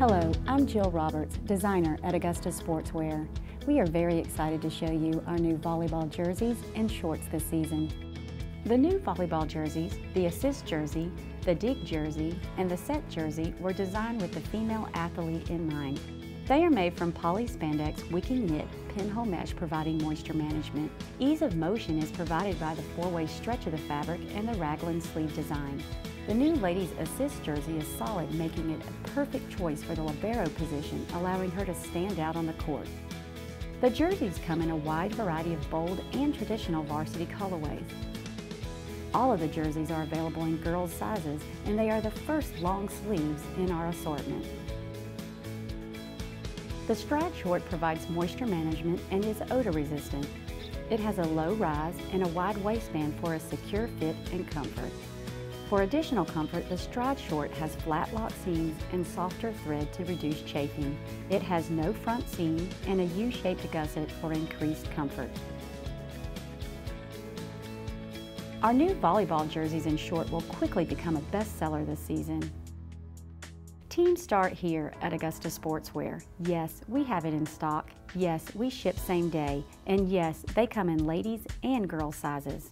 Hello, I'm Jill Roberts, designer at Augusta Sportswear. We are very excited to show you our new volleyball jerseys and shorts this season. The new volleyball jerseys, the assist jersey, the dig jersey, and the set jersey were designed with the female athlete in mind. They are made from poly spandex wicking knit pinhole mesh providing moisture management. Ease of motion is provided by the four-way stretch of the fabric and the raglan sleeve design. The new ladies assist jersey is solid, making it a perfect choice for the libero position, allowing her to stand out on the court. The jerseys come in a wide variety of bold and traditional varsity colorways. All of the jerseys are available in girls' sizes, and they are the first long sleeves in our assortment. The Stride Short provides moisture management and is odor resistant. It has a low rise and a wide waistband for a secure fit and comfort. For additional comfort, the Stride Short has flat lock seams and softer thread to reduce chafing. It has no front seam and a U-shaped gusset for increased comfort. Our new volleyball jerseys in short will quickly become a bestseller this season. Teams start here at Augusta Sportswear. Yes, we have it in stock. Yes, we ship same day. And yes, they come in ladies and girls sizes.